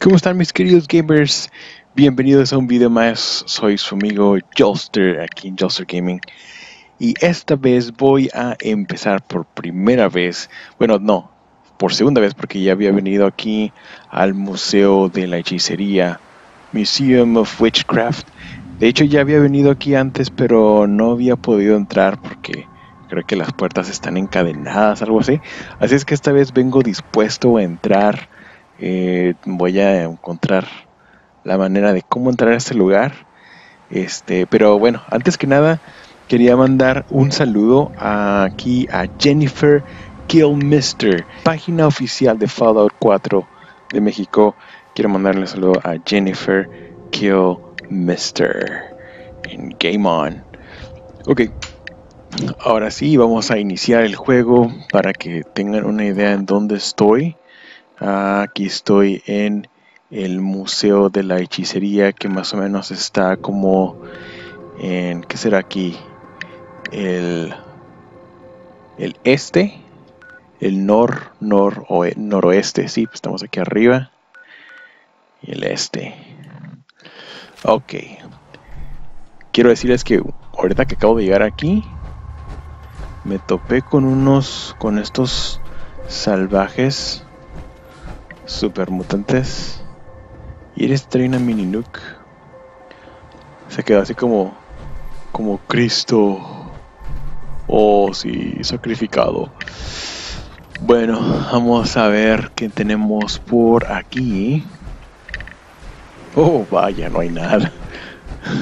¿Cómo están mis queridos gamers? Bienvenidos a un video más, soy su amigo Joster aquí en Joster Gaming y esta vez voy a empezar por primera vez, bueno no, por segunda vez porque ya había venido aquí al Museo de la Hechicería, Museum of Witchcraft. De hecho ya había venido aquí antes pero no había podido entrar porque creo que las puertas están encadenadas, algo así. Así es que esta vez vengo dispuesto a entrar eh, voy a encontrar la manera de cómo entrar a este lugar. Este, pero bueno, antes que nada, quería mandar un saludo aquí a Jennifer Killmister, página oficial de Fallout 4 de México. Quiero mandarle un saludo a Jennifer Killmister en Game On. Ok, ahora sí, vamos a iniciar el juego para que tengan una idea en dónde estoy. Aquí estoy en el Museo de la Hechicería que más o menos está como en, ¿qué será aquí? El, el este, el nor, nor o noroeste, sí, pues estamos aquí arriba. Y el este. Ok. Quiero decirles que ahorita que acabo de llegar aquí, me topé con unos, con estos salvajes super mutantes. Y eres trae una mini nuke. Se queda así como. como Cristo. Oh, sí, sacrificado. Bueno, vamos a ver qué tenemos por aquí. Oh, vaya, no hay nada.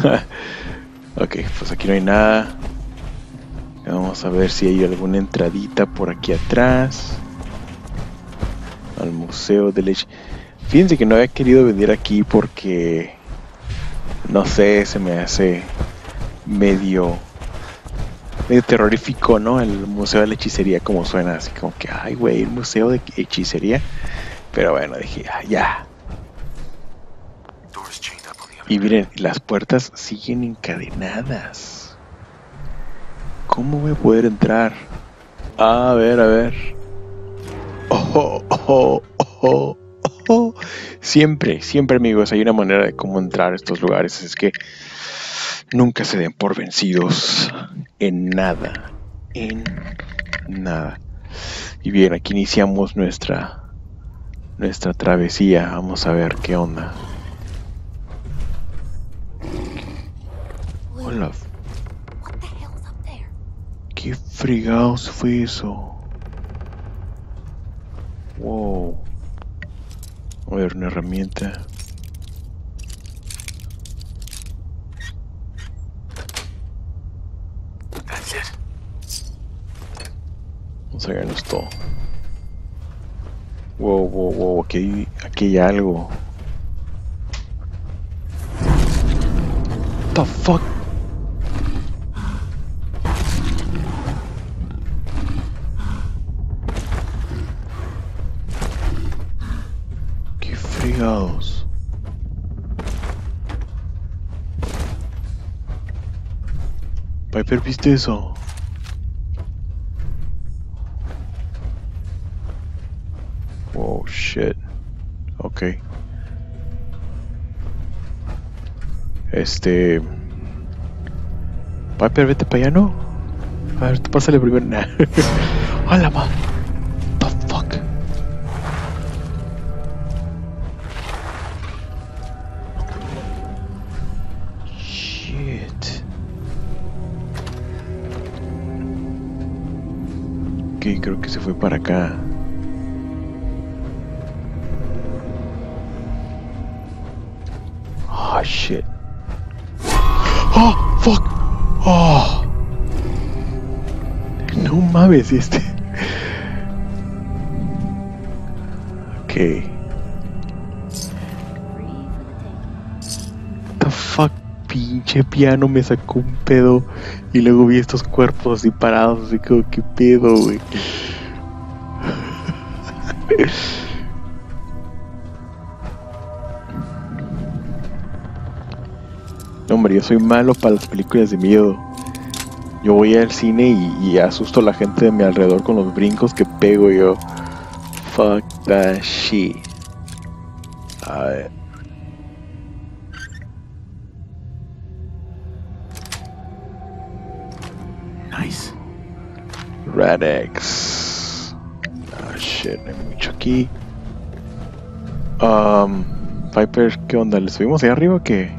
ok, pues aquí no hay nada. Vamos a ver si hay alguna entradita por aquí atrás al Museo de Leche. Fíjense que no había querido venir aquí porque, no sé, se me hace medio, medio terrorífico, ¿no? El Museo de la Hechicería, como suena, así como que, ay, güey, el Museo de Hechicería. Pero bueno, dije, ah, ya. Y miren, las puertas siguen encadenadas. ¿Cómo voy a poder entrar? A ver, a ver. Oh, oh, oh, oh, Siempre, siempre amigos, hay una manera de cómo entrar a estos lugares. Es que nunca se den por vencidos en nada. En nada. Y bien, aquí iniciamos nuestra nuestra travesía. Vamos a ver qué onda. Hola. ¿Qué fregados fue eso? Wow. A ver, una herramienta. Vamos a vernos todo. Wow, wow, wow, aquí hay, aquí hay algo. What the fuck? Piper, ¿viste eso? Oh, shit. Ok. Este... Piper, vete para allá, ¿no? A ver, tú pásale primero. ¡Hola, ma! Fue para acá. Oh, shit. Oh, fuck. Oh. No mames, este. Ok. The fuck, pinche piano me sacó un pedo. Y luego vi estos cuerpos así parados, así como, ¿qué pedo, güey? Hombre, yo soy malo para las películas de miedo. Yo voy al cine y, asusto a la gente de mi alrededor con los brincos que pego yo. Fuck that shit. Uh, Nice. Radex. Ah, shit, aquí. Um, Viper, ¿qué onda? ¿Le subimos ahí arriba o qué?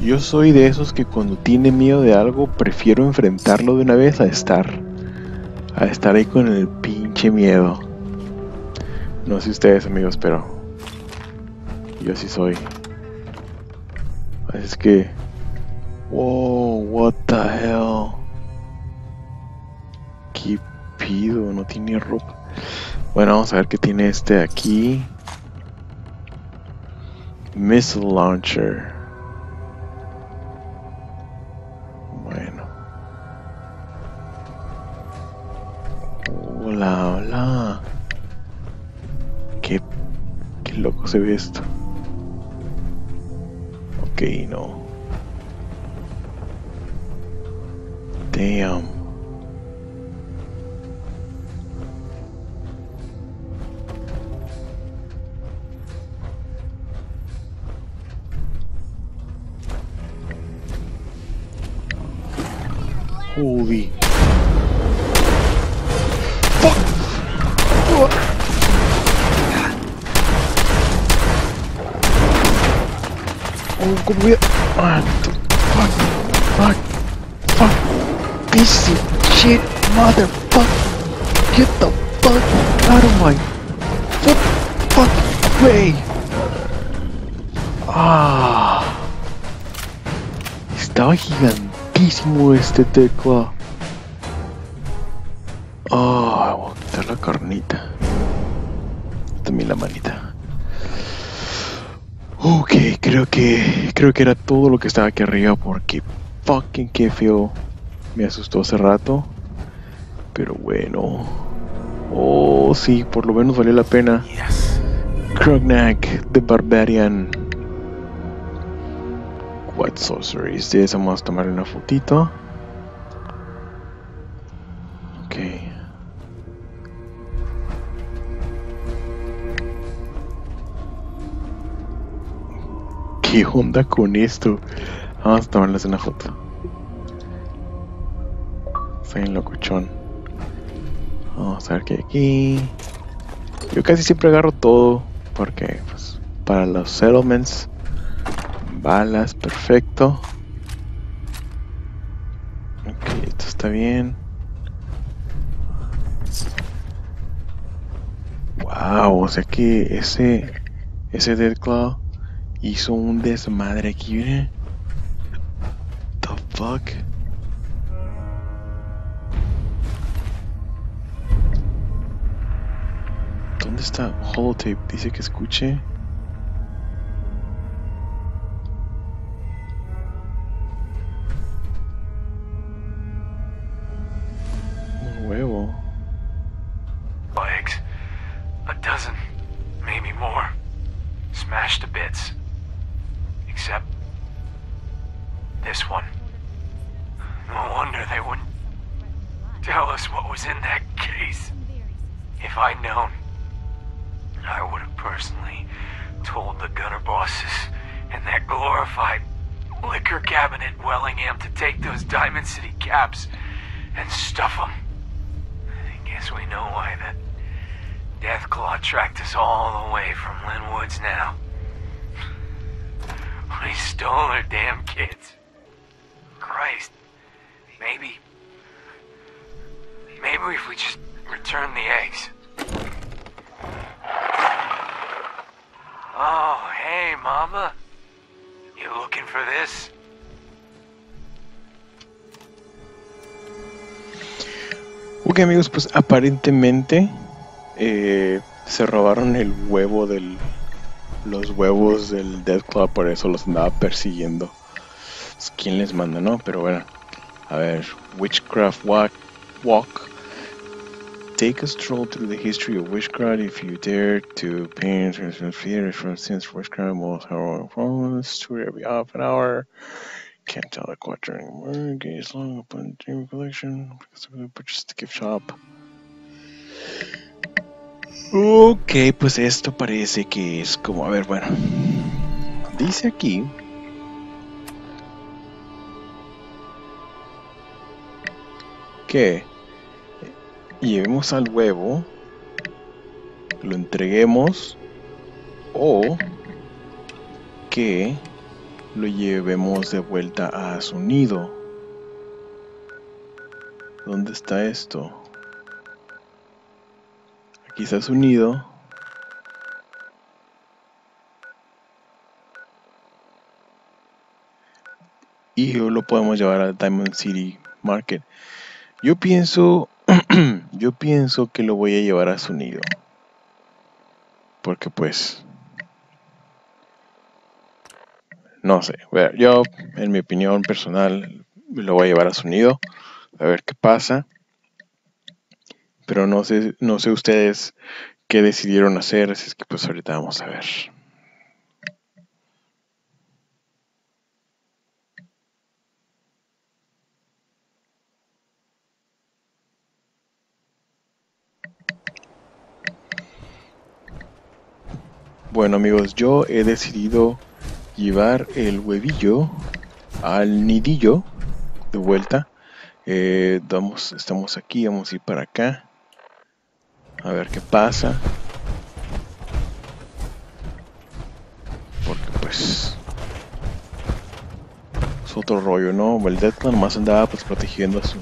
Yo soy de esos que cuando tiene miedo de algo prefiero enfrentarlo de una vez a estar a estar ahí con el pinche miedo. No sé ustedes amigos, pero yo así soy. Es que Wow, what the hell? No tiene ropa. Bueno, vamos a ver qué tiene este aquí. Missile Launcher. Bueno. Hola, hola. Qué, qué loco se ve esto. Ok, no. Damn. Holy. Fuck! Oh, come here. Ah, fuck. Fuck. Fuck. Piece of shit, motherfucker. Get the fuck out of my fuck, fuck way. Ah. Estaba gigantísimo este tecla. Ah, voy a quitar la carnita. También la manita. Ok, creo que creo que era todo lo que estaba aquí arriba porque fucking qué feo me asustó hace rato. Pero bueno. Oh, sí, por lo menos valió la pena. Yes. Krognak, the Barbarian. What sorceries? De vamos a tomar una fotito. Ok. ¿Qué onda con esto? Vamos a tomarles una foto. Soy un locuchón. Vamos a ver qué hay aquí. Yo casi siempre agarro todo porque pues, para los settlements balas, perfecto. Ok, esto está bien. Wow, o sea que ese ese Deathclaw hizo un desmadre aquí, miren. The fuck? ¿Dónde está holotape? Dice que escuche. Dozen. Maybe more. Smashed to bits. Except. this one. No wonder they wouldn't tell us what was in that case. If I'd known, I would have personally told the gunner bosses and that glorified liquor cabinet in Wellingham to take those Diamond City caps and stuff them. I guess we know why that Deathclaw tracked us all the way from Lynn Woods now. We stole our damn kids. Christ. Maybe. Maybe if we just return the eggs. Oh, hey, Mama. You looking for this? Ok amigos, pues aparentemente eh, se robaron el huevo del... Los huevos del Deathclaw, por eso los andaba persiguiendo. Pues, ¿Quién les manda, no? Pero bueno. A ver, Witchcraft Walk. walk. Take a stroll through the history of witchcraft if you dare to paint theater from since witchcraft was our performance to every half an hour. Can't tell the quadrant anymore. Gaze long upon dream collection purchased the gift shop. Ok, pues esto parece que es como, a ver, bueno. Dice aquí que llevemos al huevo, lo entreguemos o que lo llevemos de vuelta a su nido. ¿Dónde está esto? Está su nido. Y lo podemos llevar al Diamond City Market. Yo pienso, yo pienso que lo voy a llevar a su nido. Porque pues, no sé, yo en mi opinión personal lo voy a llevar a su nido, a ver qué pasa. Pero no sé, no sé ustedes qué decidieron hacer, así es que pues ahorita vamos a ver. Bueno amigos, yo he decidido llevar el huevillo al nidillo de vuelta. Eh, vamos, estamos aquí, vamos a ir para acá. A ver qué pasa. Porque pues... Es otro rollo, ¿no? El Deathclan nomás andaba pues protegiendo a su,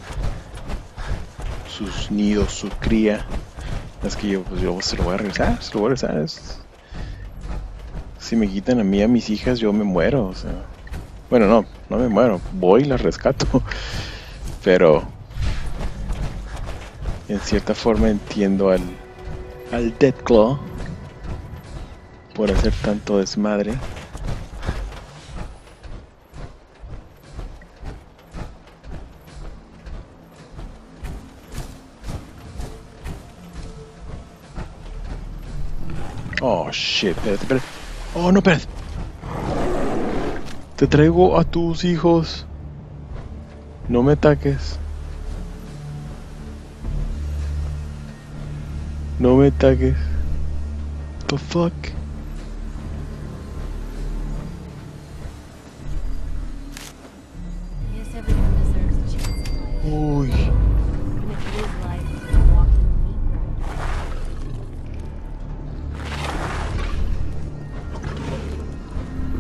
sus nidos, su cría. Es que yo, pues yo se lo voy a regresar, se lo voy a regresar si me quitan a mí a mis hijas, yo me muero. O sea, bueno, no, no me muero, voy y las rescato. Pero en cierta forma entiendo al, al Deathclaw por hacer tanto desmadre. Oh shit, espérate, espérate. Oh, no, espérate. Te traigo a tus hijos. No me ataques. No me ataques. The fuck? Uy.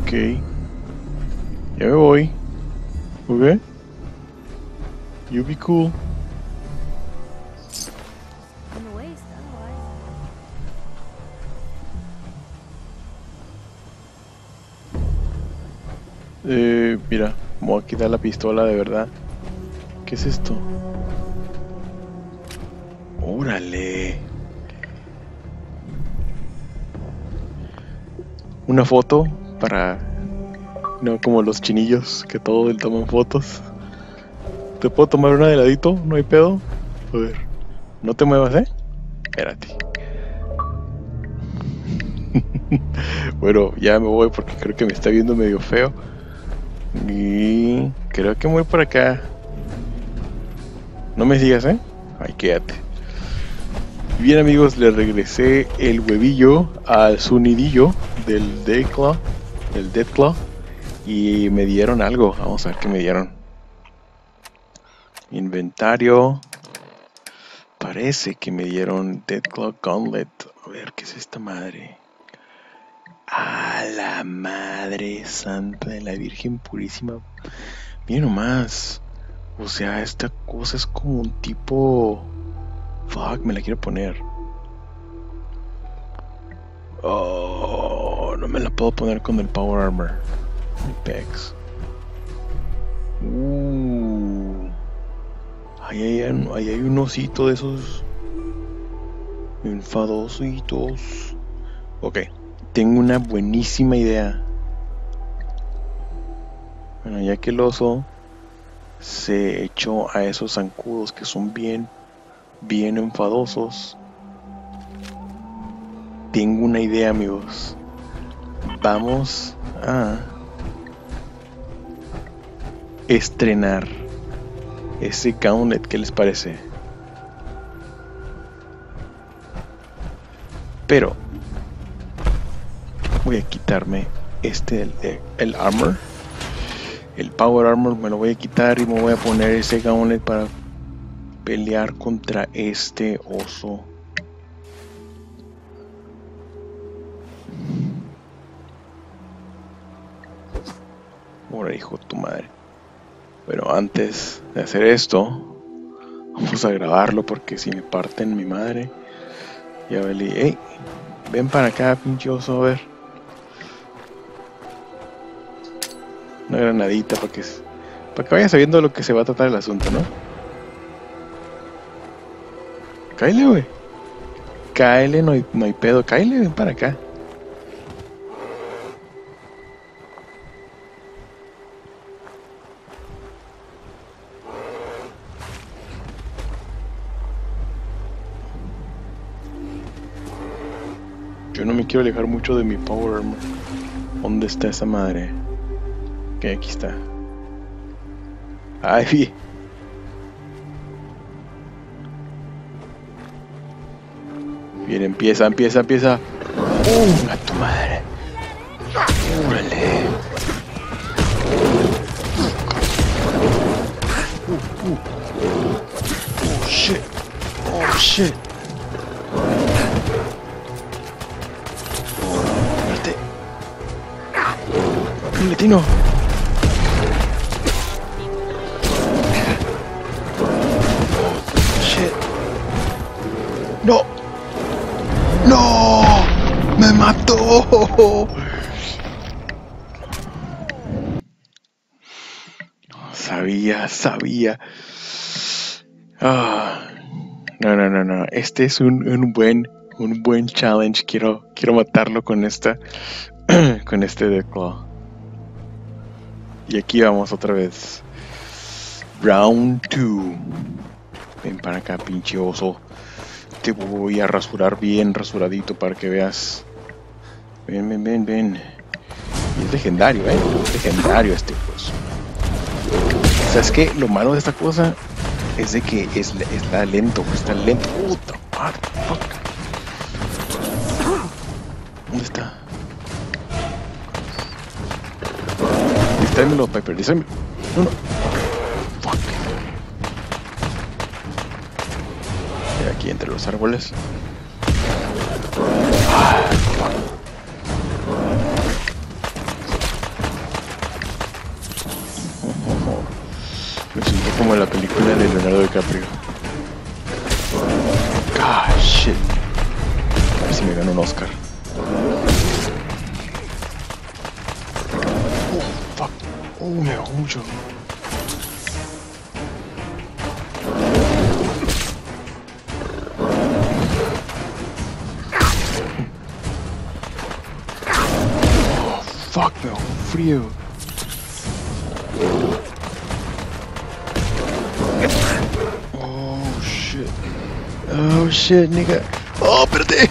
Ok. Ya me voy. Ok. You be cool. Voy a quitar la pistola de verdad. ¿Qué es esto? Órale. Una foto para no como los chinillos que todo el toman fotos. ¿Te puedo tomar una de ladito? ¿No hay pedo? A ver. No te muevas, ¿eh? Espérate. bueno, ya me voy porque creo que me está viendo medio feo. Y creo que voy por acá. No me sigas, ¿eh? Ay, quédate. Bien amigos, le regresé el huevillo al su nidillo del Decla el Deathclaw y me dieron algo. Vamos a ver qué me dieron. Inventario. Parece que me dieron Deathclaw Gauntlet. A ver, ¿qué es esta madre? A la madre santa de la Virgen Purísima. Miren nomás. O sea, esta cosa es como un tipo... Fuck, me la quiero poner. Oh, no me la puedo poner con el Power Armor. Pex. Uh, ahí, hay, ahí hay un osito de esos enfadositos. Ok, tengo una buenísima idea. Bueno, ya que el oso se echó a esos zancudos que son bien, bien enfadosos tengo una idea, amigos. Vamos a estrenar ese gauntlet. ¿Qué les parece? Pero voy a quitarme este, el, el armor. El power armor me lo voy a quitar y me voy a poner ese gauntlet para pelear contra este oso. Ahora hijo de tu madre. Pero antes de hacer esto, vamos a grabarlo porque si me parten mi madre, ya valí. Hey, ven para acá, pinche oso, a ver. Una granadita para que, para que vaya sabiendo lo que se va a tratar el asunto, ¿no? Cáele, güey. Cáele, no hay, no hay pedo. Cáele, ven para acá. Yo no me quiero alejar mucho de mi Power Armor. ¿Dónde está esa madre? Que aquí está. Vi. Bien, empieza, empieza, empieza. ¡Uh! A tu madre. Órale. Uh, uh. Oh shit. Oh shit. Muerte. Un latino. No. ¡No! ¡Me mató! Sabía, sabía. Ah, no, no, no, no. Este es un, un buen, un buen challenge. Quiero, quiero matarlo con esta, con este de claw. Y aquí vamos otra vez. Round 2. Ven para acá, pinche oso. Te voy a rasurar bien rasuradito para que veas. Ven, ven, ven, ven. Es legendario, eh. Legendario este pues. ¿Sabes qué? Lo malo de esta cosa es de que es, está lento, está lento. Puta. Entre los árboles. Frío. Oh shit. Oh shit, nigga. Oh, espérate.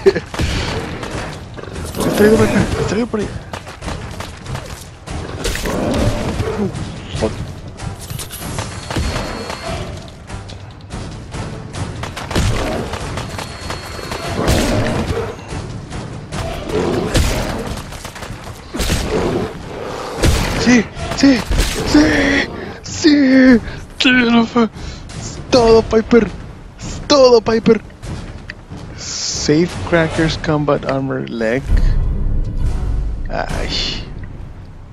Me traigo por acá, me traigo por ahí. Oh, Sí, sí, sí, sí. Todo Piper, todo Piper. Safe Crackers Combat Armor Leg. Ay,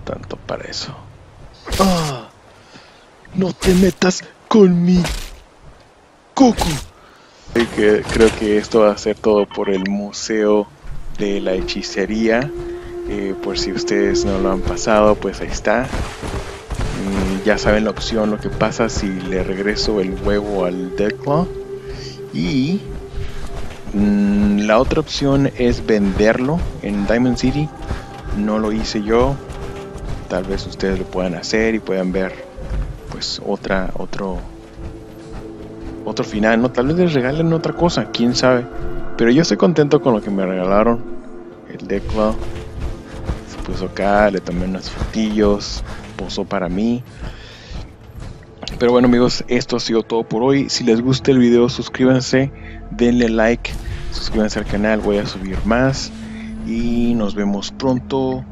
tanto para eso. Ah, no te metas con mi Coco. Creo que esto va a ser todo por el Museo de la Hechicería. Por si ustedes no lo han pasado, pues ahí está. Mm, ya saben la opción, lo que pasa si le regreso el huevo al Deathclaw. Y mm, la otra opción es venderlo en Diamond City. No lo hice yo. Tal vez ustedes lo puedan hacer y puedan ver pues otra, otro, otro final. No, tal vez les regalen otra cosa, quién sabe. Pero yo estoy contento con lo que me regalaron. El Deathclaw puso acá, le tomé unos fotillos, posó para mí. Pero bueno amigos, esto ha sido todo por hoy. Si les gusta el video, suscríbanse, denle like, suscríbanse al canal, voy a subir más y nos vemos pronto.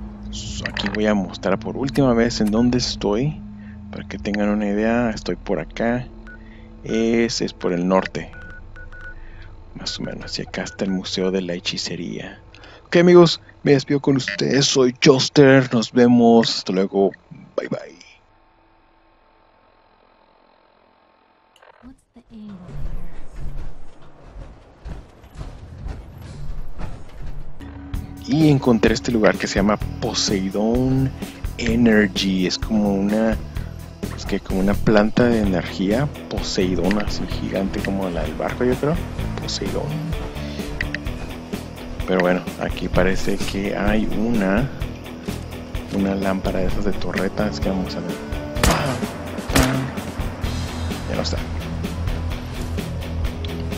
Aquí voy a mostrar por última vez en dónde estoy, para que tengan una idea, estoy por acá, es, es por el norte, más o menos, y acá está el Museo de la Hechicería. Ok amigos, me despido con ustedes, soy Joster, nos vemos, hasta luego, bye bye. Y encontré este lugar que se llama Poseidon Energy. Es como una es que como una planta de energía Poseidón así gigante como la del barco yo creo. Poseidón. Pero bueno, aquí parece que hay una una lámpara de esas de torreta, es que vamos a ver. Ya no está.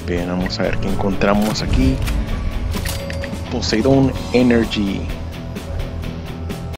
Bien, vamos a ver qué encontramos aquí. Poseidon Energy.